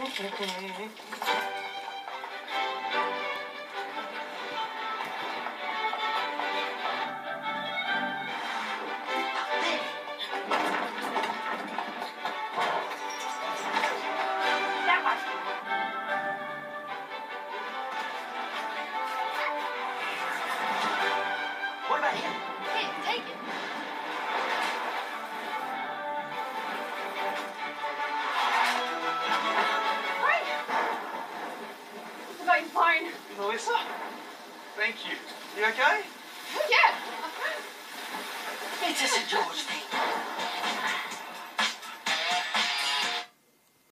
Uh, uh. Your phone? Melissa? Thank you. You okay? Yeah. It's a St. George thing.